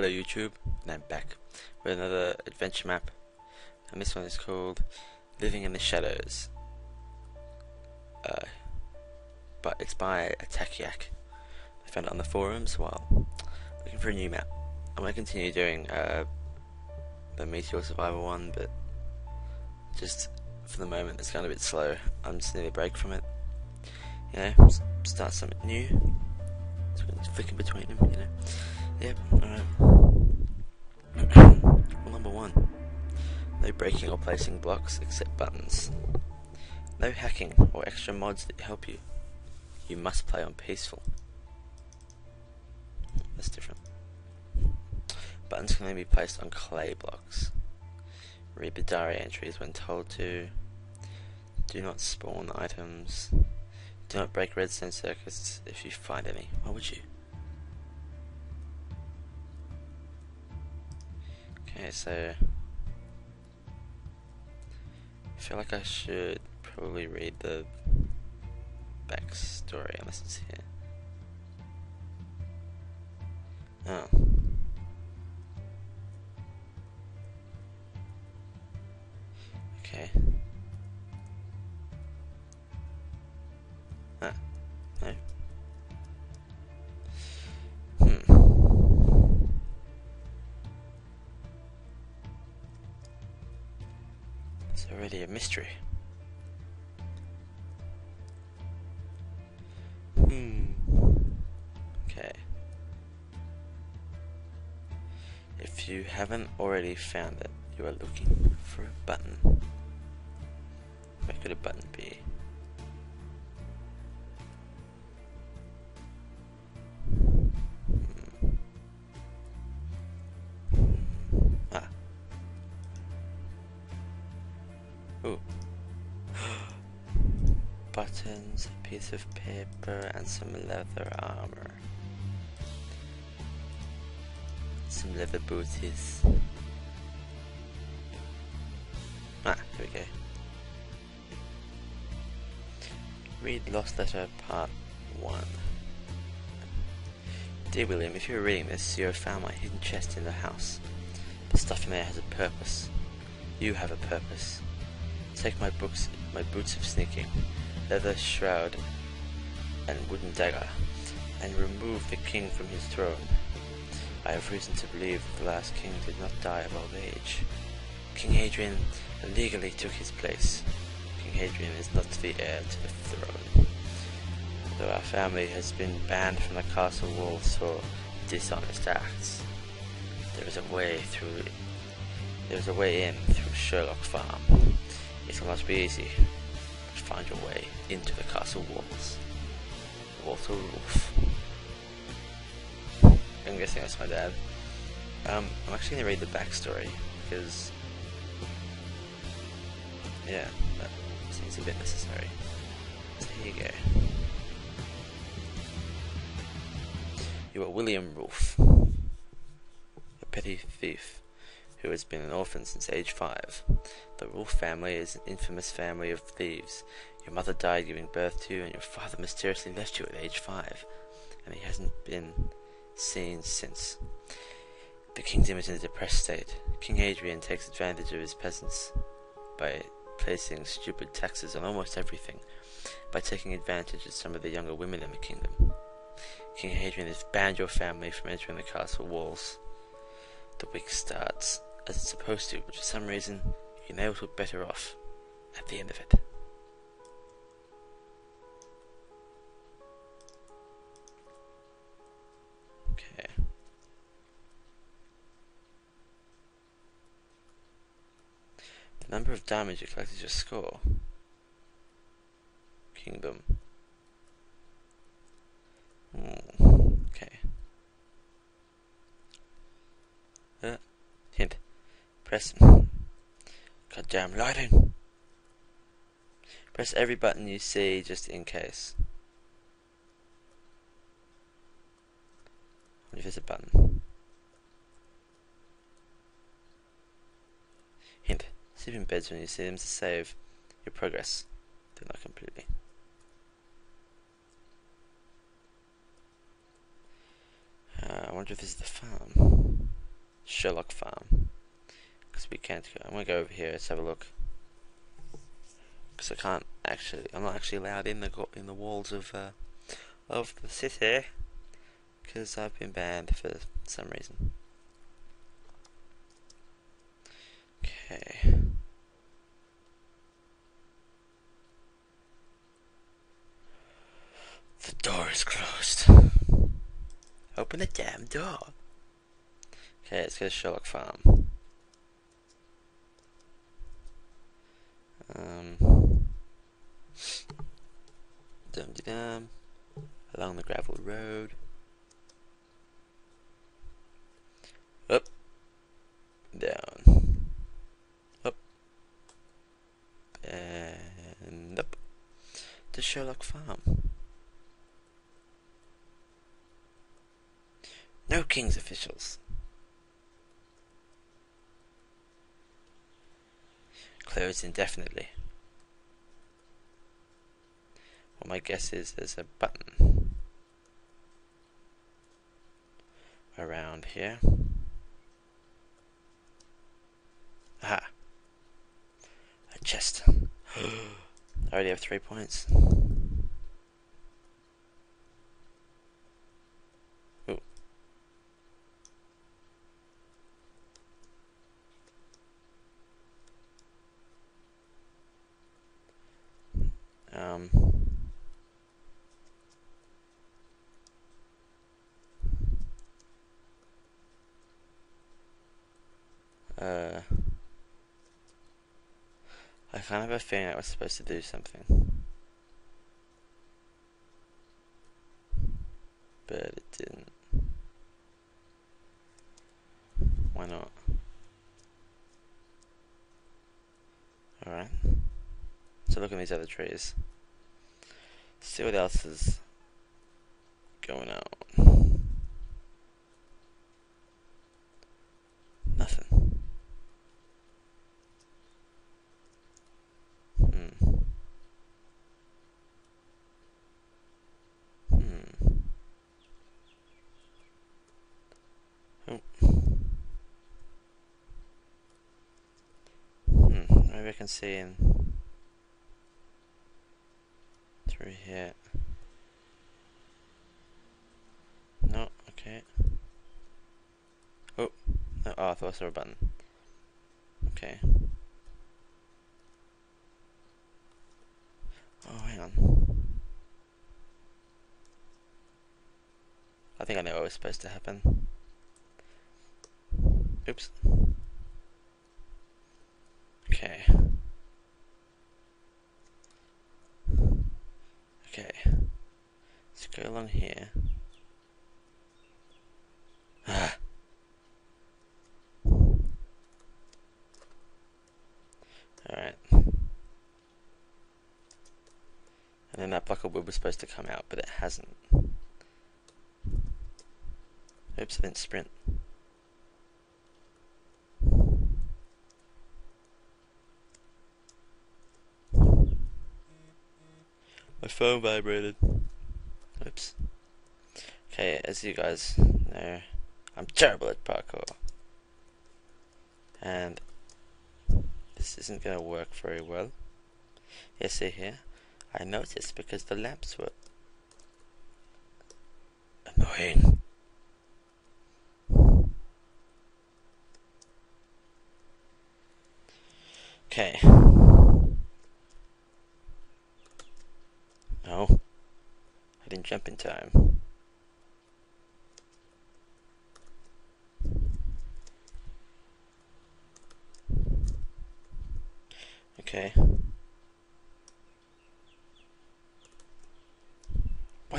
Hello YouTube, and I'm back with another adventure map, and this one is called Living in the Shadows. Uh, but it's by Atakiak. I found it on the forums while looking for a new map. I'm going to continue doing uh, the Meteor Survival one, but just for the moment it's going a bit slow. I'm just needing a break from it. You know, start something new. Flicking between them, you know. Yep, alright. number one. No breaking or placing blocks except buttons. No hacking or extra mods that help you. You must play on peaceful. That's different. Buttons can only be placed on clay blocks. Read the diary entries when told to. Do not spawn items. Do not break redstone circuits if you find any. Why would you? So I feel like I should probably read the backstory unless it's here. Oh. Okay. It's already a mystery. Hmm. Okay. If you haven't already found it, you are looking for a button. Where could a button be? Buttons, a piece of paper, and some leather armor. Some leather booties. Ah, here we go. Read Lost Letter Part 1. Dear William, if you're reading this, you have found my hidden chest in the house. The stuff in there has a purpose. You have a purpose. Take my books, my boots of sneaking, leather shroud, and wooden dagger, and remove the king from his throne. I have reason to believe the last king did not die of old age. King Hadrian illegally took his place. King Hadrian is not the heir to the throne. Though our family has been banned from the castle walls for dishonest acts, there is a way through. There is a way in through Sherlock Farm. It will not be easy, but find your way into the castle walls. Walter Wolf. I'm guessing that's my dad. Um, I'm actually gonna read the backstory because, yeah, that seems a bit necessary. So here you go. You are William Rolfe, a petty thief who has been an orphan since age five. The Rolfe family is an infamous family of thieves. Your mother died giving birth to you, and your father mysteriously left you at age five, and he hasn't been seen since. The kingdom is in a depressed state. King Hadrian takes advantage of his peasants by placing stupid taxes on almost everything, by taking advantage of some of the younger women in the kingdom. King Hadrian has banned your family from entering the castle walls. The week starts as it's supposed to, but for some reason, you're look better off at the end of it. Number of damage you collect is your score. Kingdom. Hmm, Okay. Uh, hint. Press. Goddamn lighting. Press every button you see just in case. If there's a button? Hint. Sleep in beds when you see them to save your progress. Do not completely. Uh, I wonder if this is the farm. Sherlock Farm. Because we can't go. I'm gonna go over here. Let's have a look. Because I can't actually. I'm not actually allowed in the in the walls of uh, of the city. Because I've been banned for some reason. Okay. The is closed. Open the damn door. Okay, let's go to Sherlock Farm. Um, dum dum along the gravel road. Up, down, up, and up to Sherlock Farm. King's officials. Closed indefinitely. Well, my guess is there's a button around here. Ah, a chest. I already have three points. Um, uh, I kind of a feeling I was supposed to do something. But it didn't. Why not? Alright. So look at these other trees. See what else is going on. Nothing. Hmm. Hmm. Oh. Maybe I can see in through here. No, okay. Oh, no, oh, I thought I saw a button. Okay. Oh, hang on. I think I know what was supposed to happen. Oops. Okay. Okay. Let's go along here. Ah. Alright. And then that bucket wood was supposed to come out, but it hasn't. Oops, I didn't sprint. My phone vibrated. Okay, as you guys know, I'm terrible at parkour. And this isn't gonna work very well. You see here, I noticed because the lamps were annoying. Okay. No. I didn't jump in time. Okay.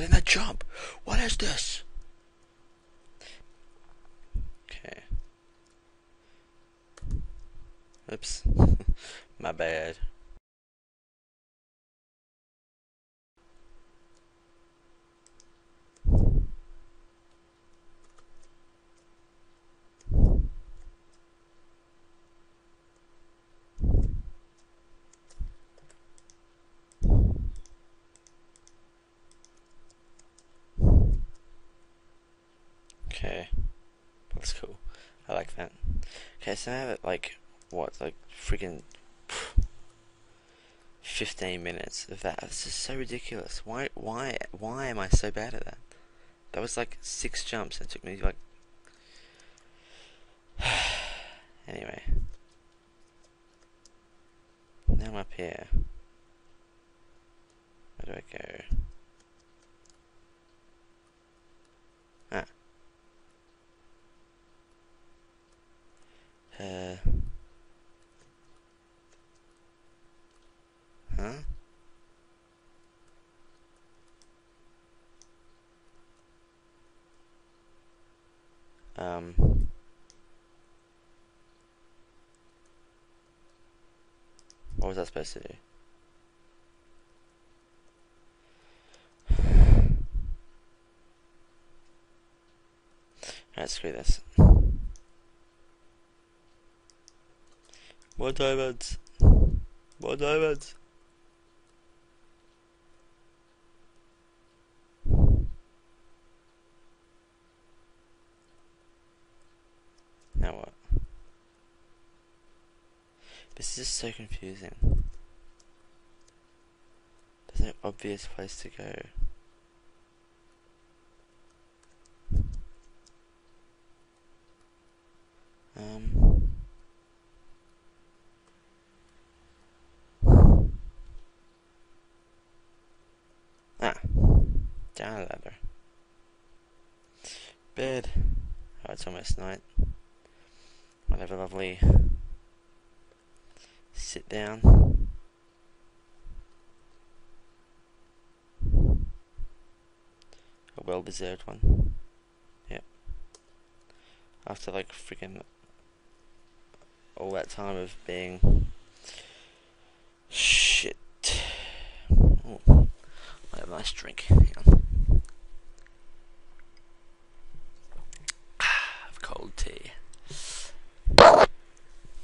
Why didn't I jump? What is this? Okay. Oops. My bad. Okay, so I have it like what, like freaking fifteen minutes of that. This is so ridiculous. Why, why, why am I so bad at that? That was like six jumps. It took me like. anyway. Now I'm up here. Where do I go? Ah. Uh. Huh? Um. What was I supposed to do? Alright, screw this. More diamonds! More diamonds! Now what? This is just so confusing. There's no obvious place to go. Um. Ah. Down ladder. Bed. Oh, it's almost night. I'll have a lovely sit down. A well deserved one. Yep. After like freaking all that time of being shit. Oh, I have a nice drink. Hang on. Have cold tea.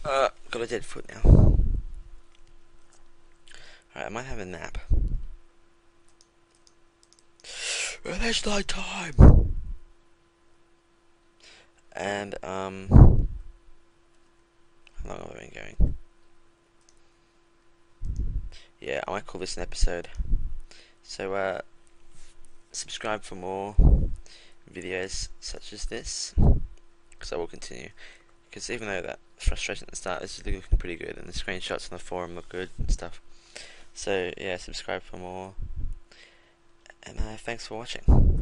Uh, got a dead foot now. Alright, I might have a nap. It is night time! And, um, how long have I been going? Yeah, I might call this an episode. So, uh, subscribe for more videos such as this, because I will continue. Because even though that frustration at the start, this is looking pretty good, and the screenshots on the forum look good and stuff. So, yeah, subscribe for more, and uh, thanks for watching.